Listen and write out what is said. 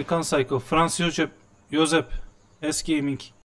Amerikan Psycho, Franz Josep, Josep, S Gaming.